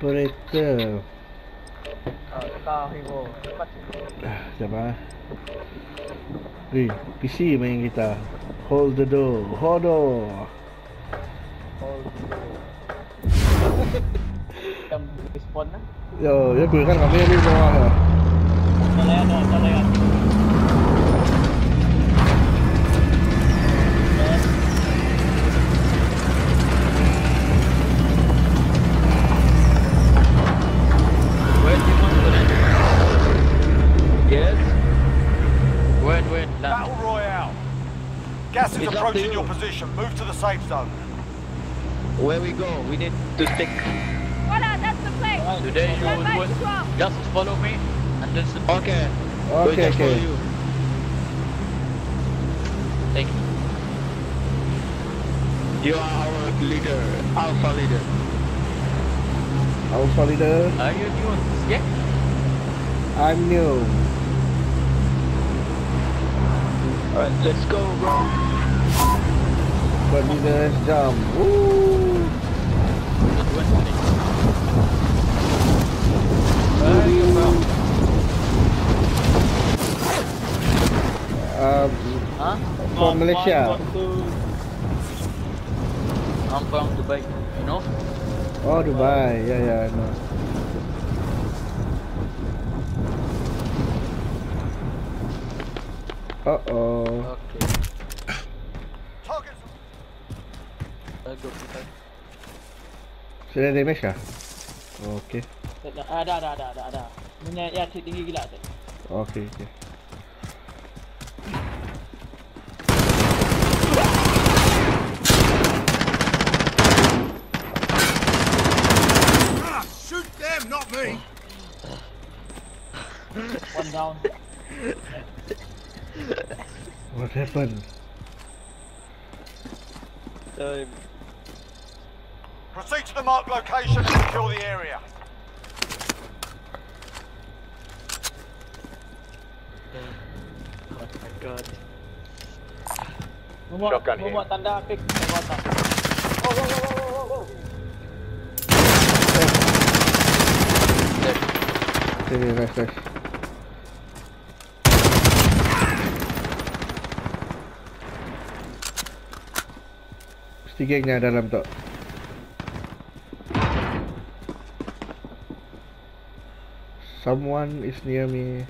operator. Siapa? Wih, PC main kita. Hold the door. Hold door Hold the door. Macam respawn lah Yo, ya gue kan kami ini semua ya, ya Gas is It's approaching your position. Move to the safe zone. Where we go? We need to stick. Voila, that's the place. Today you Stand will by do to it. swap. Just follow me and then sit. Okay. Okay, just follow okay. you. Thank you. You are our leader, alpha leader. Alpha leader. Are you new on this game? I'm new. Alright, let's go, bro. But leader jump. Woo. Just. Where you from? Um, Huh? from Malaysia. I'm from Dubai. You know? Oh, Dubai. Yeah, yeah, I know. Uh oh. Okay. Targets. I'll go Dubai. Sudah damage kah? Okay. Tak, tak, Ada, ada, ada, ada, ada. Punya ya tinggi gila tu. Okay, okay. Ah, shoot them, not me. One down. What happened? Time. Proceed to the marked location and secure the area. Oh my god. Memuat, Shotgun here. memuat tanda pick. Memuat tanda. Oh, go, go, go, go, go, go. Dead. Okay, nice, nice. Mesti gangnya dalam tu. Someone is near me.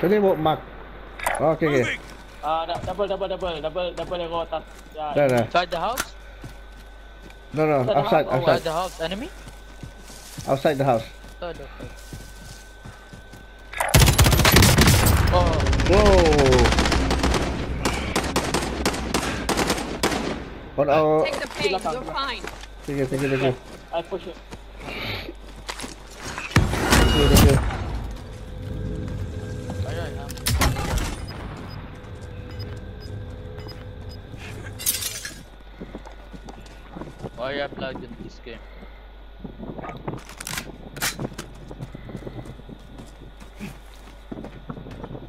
Tadi bawa mark. Oh, okay, okay. Ah, da- double, double, double, double, double arrow atas. Ya. Dah, dah. Inside the house? No, no, outside, Oh, outside, the house. Enemy? outside the house. Inside the house. Oh, Whoa! On our... Uh, take the pain. You're fine. Thank you, thank you, thank you. I push it. Thank you, thank you. ayo, ayo. Why I plugged in this game?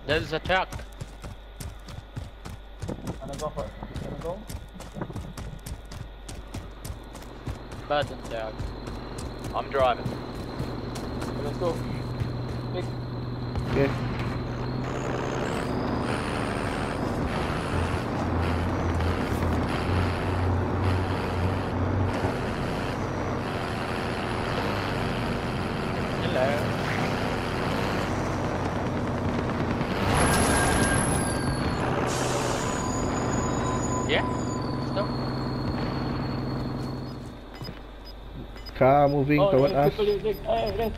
There is a truck. Wanna go for it? Wanna go? Bad in there. I'm driving. Let's go. Pick. Okay. Car moving Oh, toward yeah, us. people, you- eh, eh,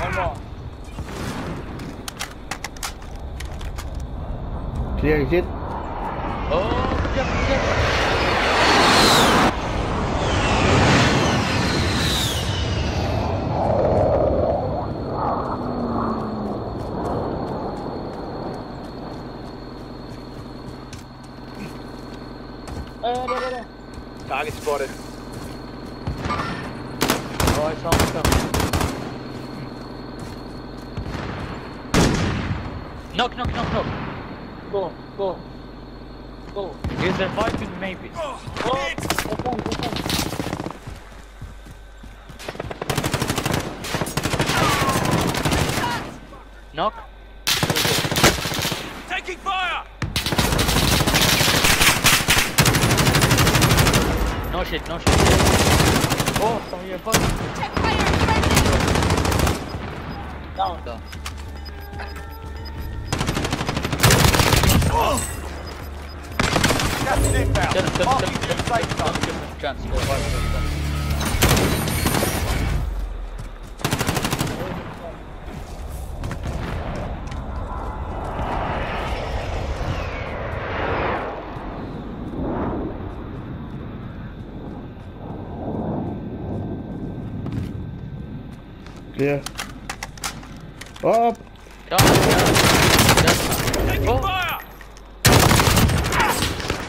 One more. Clear, is it? Oh, kejap, kejap. spotted. Oh, I saw him come. Knock, knock, knock, knock. Go, go. Go. He's reviving maybe. Oh, open, open. Knock. Taking fire! No shit, no shit. Oh, some of your body. Check fire. Friendly. Down. Down. Gas is inbound. Tell him, tell him, Marking tell him, new tell him, safe tell him, zone. give him a chance. Revive him. Clear. Up. Come, come. Taking Oh. fire!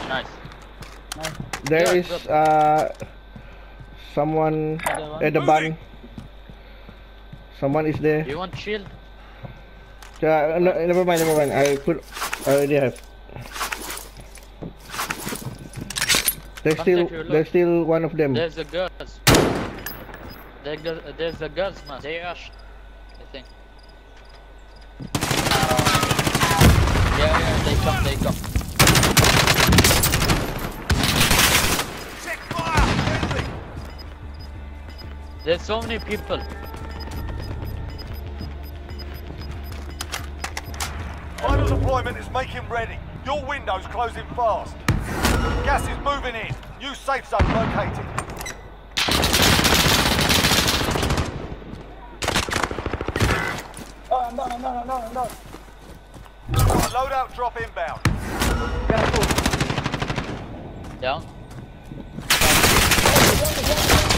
Nice. There Yeah, is uh someone at the barn. Someone is there. You want shield? Uh, no, never mind, never mind. I put. I already have. There's still there's still one of them. There's the girls. There's the girls, man. They rushed. I think. Yeah, yeah, they come, they come. Check fire! Friendly! There's so many people. Final deployment is making ready. Your window's closing fast. Gas is moving in. New safe zone located. Oh, I'm down, I'm down, I'm down, I'm down. Loadout drop inbound. Down. Right,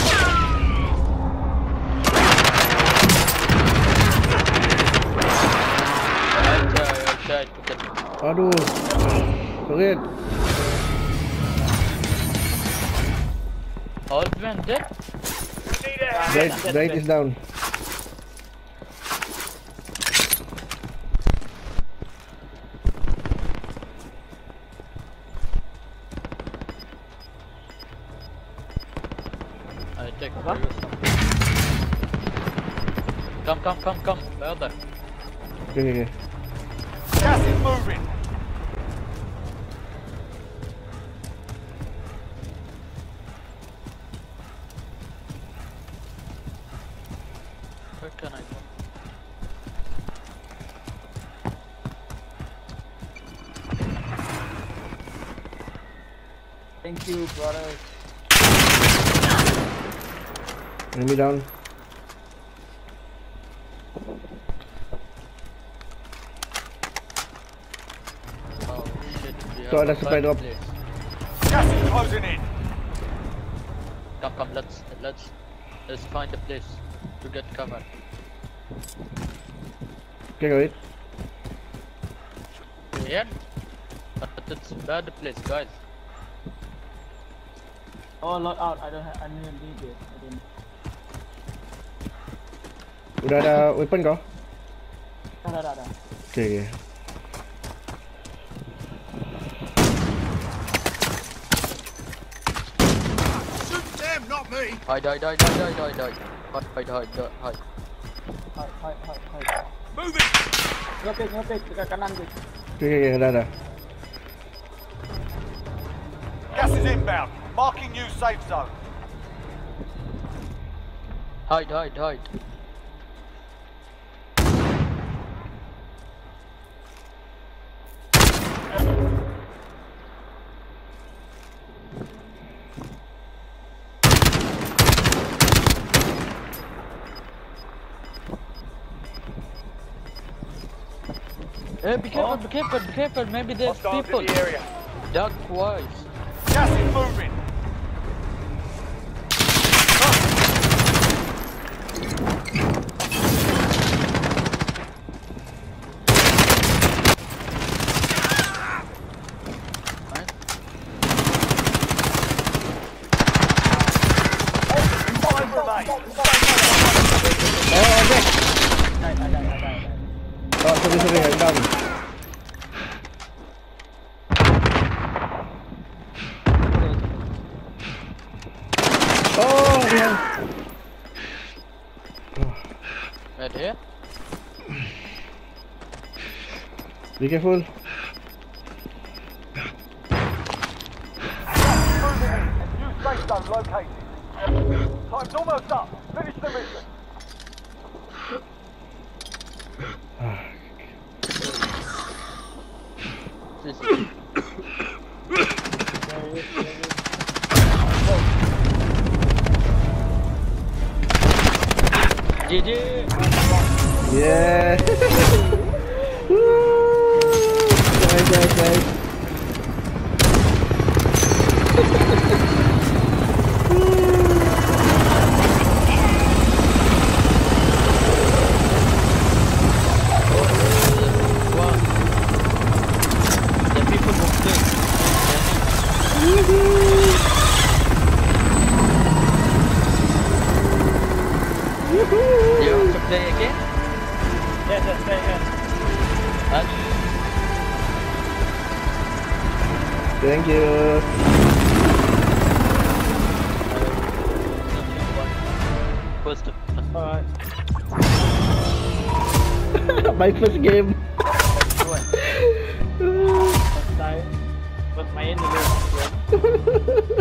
uh, right side, put it. Aduh. Forget. All men dead? Right, right is down. I take for. Come, come, come, come. The other. Okay, okay, okay. Moving. Where can I go? Thank you, brother. Enemy down. Oh shit. we So have that's a the bad drop. place. Gas is closing in. Come, come, let's, let's, let's find a place to get cover. Okay, go it. You hear? But it's a bad place, guys. Oh, load out. I don't have. I didn't need it. I didn't. Udah ada weapon kau? Dah, dah, dah, dah. Okay, okay. Shoot them, not me. Hide, hide, hide, hide, hide, hide, hide. Hide, hide, hide, hide, hide. Hide, hide, hide, hide. Moving. Ngepit, ngepit. Dekat kanan tu. Okay, okay, okay. Dah, dah. Gas is inbound. Marking new safe zone. Hide, hide, hide. Hey, be careful, be careful, be careful. Maybe there's Hostiles people. the area. Duck wise. Gas is moving. Sorry, sorry, down. Oh, yeah. Right here. Be careful. New safe zone located. Time's almost up. Finish the mission. This is GG! Yeah. Woo. Nice, nice, nice. Wow. The people who play. You want to play again? Yes, yes, yes, yes. Huh? Thank you. First, Alright. My first game. First time. Buat main dulu. okay. My quest.